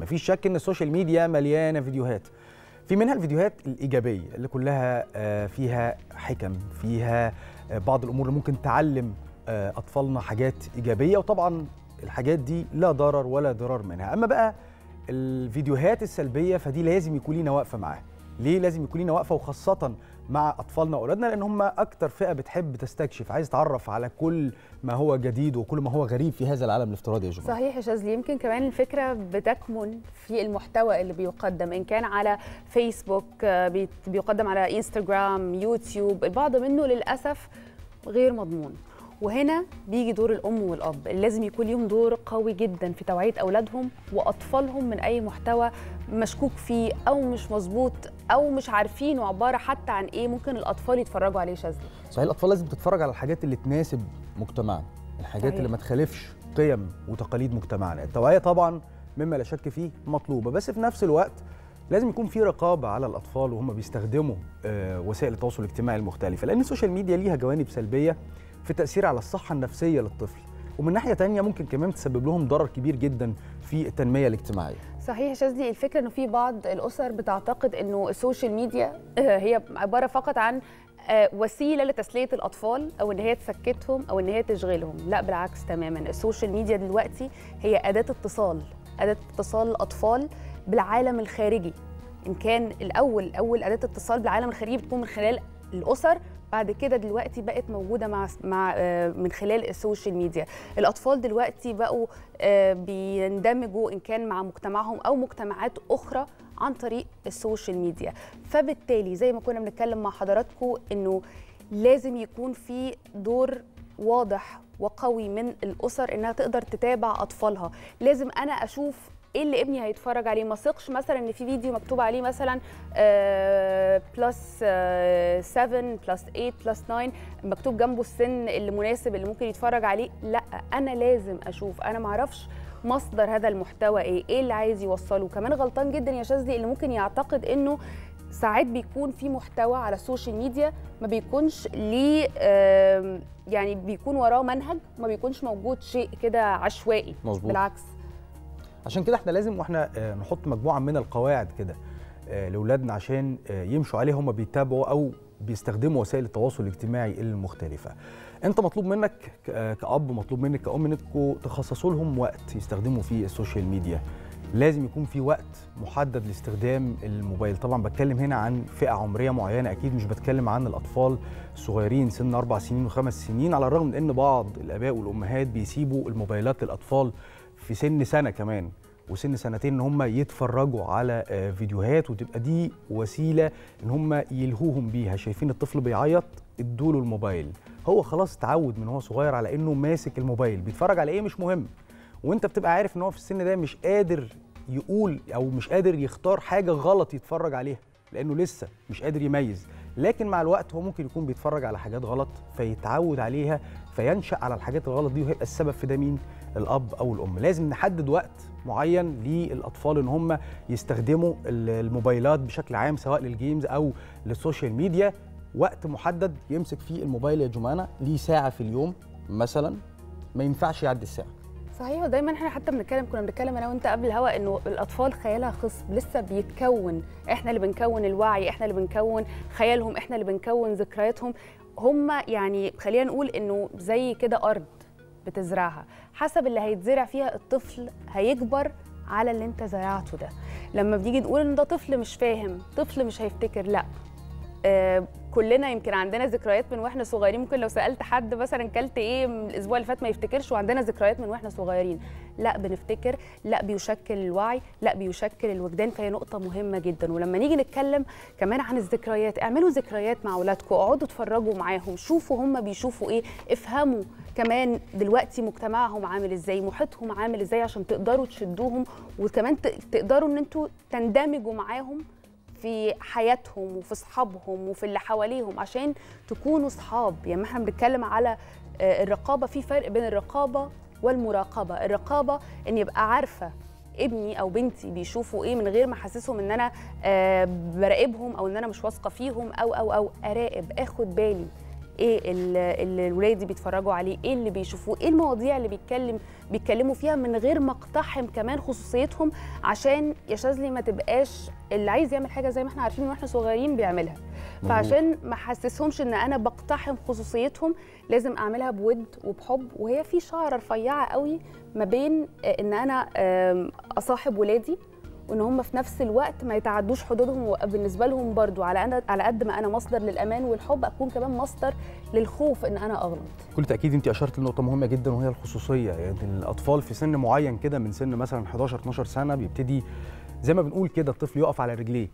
مفيش شك إن ال social media مليانة فيديوهات. في منها الفيديوهات الإيجابية اللي كلها آه، فيها حكم فيها آه، بعض الأمور اللي ممكن تعلم آه، أطفالنا حاجات إيجابية وطبعا الحاجات دي لا ضرر ولا ضرار منها. أما بقى الفيديوهات السلبية فدي لازم يكون لينا وقفة معاها. ليه لازم يكون لينا وقفة وخاصة مع أطفالنا وأولادنا لأن هم أكتر فئة بتحب تستكشف عايز تعرف على كل ما هو جديد وكل ما هو غريب في هذا العالم الافتراضي يا جماعة. صحيح يا شاذلي. يمكن كمان الفكرة بتكمن في المحتوى اللي بيقدم إن كان على فيسبوك آه، بيقدم على انستغرام يوتيوب البعض منه للأسف غير مضمون. وهنا بيجي دور الأم والأب. اللي لازم يكون ليهم دور قوي جدا في توعية أولادهم وأطفالهم من أي محتوى مشكوك فيه أو مش مظبوط أو مش عارفينه عباره حتى عن إيه ممكن الأطفال يتفرجوا عليه شاذلي. صحيح الأطفال لازم تتفرج على الحاجات اللي تناسب مجتمعنا الحاجات صحيح. اللي ما تخالفش قيم وتقاليد مجتمعنا. التوعية طبعا مما لا شك فيه مطلوبة بس في نفس الوقت لازم يكون في رقابة على الأطفال وهم بيستخدموا آه، وسائل التواصل الاجتماعي المختلفة لأن ال social media ليها جوانب سلبية في التاثير على الصحة النفسية للطفل. ومن ناحية تانية ممكن كمان تسبب لهم ضرر كبير جدا في التنمية الاجتماعية. صحيح شاذلي الفكرة إنه في بعض الأسر بتعتقد إنه ال social media آه، هي عبارة فقط عن آه، وسيلة لتسلية الأطفال أو إن هي تسكتهم أو إن هي تشغلهم. لا بالعكس تماما. ال social media دلوقتي هي أداة اتصال أداة اتصال الأطفال بالعالم الخارجي. إن كان الأول أول أداة اتصال بالعالم الخارجي بتكون من خلال الأسر بعد كده دلوقتي بقت موجودة مع مع آه، من خلال ال social media. الأطفال دلوقتي بقوا آه، بيندمجوا إن كان مع مجتمعهم أو مجتمعات أخرى عن طريق ال social media. فبالتالي زي ما كنا بنتكلم مع حضراتكم إنه لازم يكون في دور واضح وقوي من الأسر إنها تقدر تتابع أطفالها. لازم أنا أشوف إيه اللي ابني هيتفرج عليه؟ ما ثقش مثلا إن في فيديو مكتوب عليه مثلا plus 7 plus 8 plus 9 مكتوب جنبه السن اللي مناسب اللي ممكن يتفرج عليه. لا أنا لازم أشوف. أنا معرفش مصدر هذا المحتوى إيه إيه اللي عايز يوصله. كمان غلطان جدا يا شاذلي اللي ممكن يعتقد إنه ساعات بيكون في محتوى على السوشيال ميديا ما بيكونش ليه يعني بيكون وراه منهج ما بيكونش موجود شيء كده عشوائي. مظبوط. بالعكس. عشان كده إحنا لازم وإحنا آه، نحط مجموعة من القواعد كده آه، لأولادنا عشان آه، يمشوا عليها هم بيتابعوا أو بيستخدموا وسائل التواصل الاجتماعي المختلفة. أنت مطلوب منك كأب مطلوب منك كأم انكم تخصصوا لهم وقت يستخدموا فيه ال social media. لازم يكون في وقت محدد لاستخدام الموبايل. طبعا بتكلم هنا عن فئة عمرية معينة أكيد مش بتكلم عن الأطفال الصغيرين سن أربع سنين وخمس سنين على الرغم من إن بعض الآباء والأمهات بيسيبوا الموبايلات للأطفال في سن سنة كمان وسن سنتين إن هم يتفرجوا على آه، فيديوهات وتبقى دي وسيلة إن هم يلهوهم بيها. شايفين الطفل بيعيط ادوا له الموبايل. هو خلاص اتعود من هو صغير على إنه ماسك الموبايل. بيتفرج على إيه مش مهم. وأنت بتبقى عارف إن هو في السن ده مش قادر يقول أو مش قادر يختار حاجة غلط يتفرج عليها لأنه لسه مش قادر يميز. لكن مع الوقت هو ممكن يكون بيتفرج على حاجات غلط فيتعود عليها فينشأ على الحاجات الغلط دي وهيبقى السبب في ده مين؟ الأب أو الأم. لازم نحدد وقت معين للأطفال إن هم يستخدموا ال- الموبايلات بشكل عام سواء لل games أو لل social media. وقت محدد يمسك فيه الموبايل يا جمانة ليه ساعة في اليوم مثلا. ما ينفعش يعدي الساعة. صحيح ودايما إحنا حتى بنتكلم كنا بنتكلم أنا وأنت قبل الهوا إنه الأطفال خيالها خصب لسه بيتكون. إحنا اللي بنكون الوعي إحنا اللي بنكون خيالهم إحنا اللي بنكون ذكرياتهم. هم يعني خلينا نقول إنه زي كده أرض بتزرعها. حسب اللي هيتزرع فيها الطفل هيكبر على اللي أنت زرعته ده. لما بنيجي نقول إن ده طفل مش فاهم طفل مش هيفتكر لأ. كلنا يمكن عندنا ذكريات من وإحنا صغيرين. ممكن لو سألت حد مثلا كلت إيه من الأسبوع اللي فات ما يفتكرش وعندنا ذكريات من وإحنا صغيرين. لا بنفتكر لا بيشكل الوعي لا بيشكل الوجدان. فهي نقطة مهمة جدا. ولما نيجي نتكلم كمان عن الذكريات اعملوا ذكريات مع اولادكم اقعدوا اتفرجوا معاهم شوفوا هم بيشوفوا إيه افهموا كمان دلوقتي مجتمعهم عامل إزاي محيطهم عامل إزاي عشان تقدروا تشدوهم وكمان تقدروا إن أنتوا تندمجوا معاهم في حياتهم وفي اصحابهم وفي اللي حواليهم عشان تكونوا صحاب. يعني إحنا بنتكلم على آه، الرقابة في فرق بين الرقابة والمراقبة. الرقابة إن يبقى عارفة ابني أو بنتي بيشوفوا إيه من غير ما أحسسهم إن أنا آه، براقبهم أو إن أنا مش واثقة فيهم أو أو أو أراقب آخد بالي. إيه اللي الولاد بيتفرجوا عليه إيه اللي بيشوفوه إيه المواضيع اللي بيتكلم بيتكلموا فيها من غير ما اقتحم كمان خصوصيتهم عشان يا شاذلي ما تبقاش اللي عايز يعمل حاجة زي ما إحنا عارفين وإحنا صغيرين بيعملها. فعشان ما احسسهمش ان أنا بقتحم خصوصيتهم لازم اعملها بود وبحب وهي في شعره رفيعة قوي ما بين ان أنا اصاحب ولادي وان هم في نفس الوقت ما يتعدوش حدودهم وبالنسبة لهم برضو على أنا على قد ما أنا مصدر للأمان والحب أكون كمان مصدر للخوف إن أنا أغلط. بكل تأكيد انت اشرت لنقطة مهمة جدا وهي الخصوصية. يعني الأطفال في سن معين كده من سن مثلا 11 12 سنة بيبتدي زي ما بنقول كده الطفل يقف على رجليه.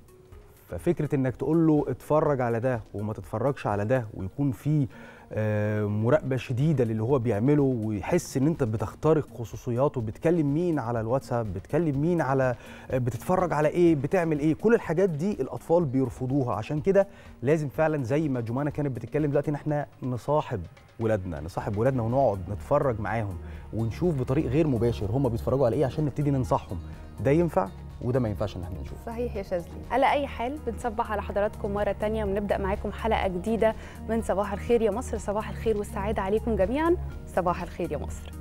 ففكرة إنك تقول له اتفرج على ده وما تتفرجش على ده ويكون في آه، مراقبة شديدة للي هو بيعمله ويحس إن أنت بتخترق خصوصياته بتكلم مين على الواتساب بتكلم مين على آه، بتتفرج على إيه بتعمل إيه كل الحاجات دي الأطفال بيرفضوها. عشان كده لازم فعلا زي ما جمانة كانت بتتكلم دلوقتي إن إحنا نصاحب ولادنا نصاحب ولادنا ونقعد نتفرج معاهم ونشوف بطريق غير مباشر هم بيتفرجوا على إيه عشان نبتدي ننصحهم. ده ينفع؟ وده ما ينفعش ان إحنا نشوفه. صحيح يا شاذلي. على أي حال بنصبح على حضراتكم مرة تانية ونبدأ معاكم حلقة جديدة من صباح الخير يا مصر صباح الخير والسعادة عليكم جميعا صباح الخير يا مصر.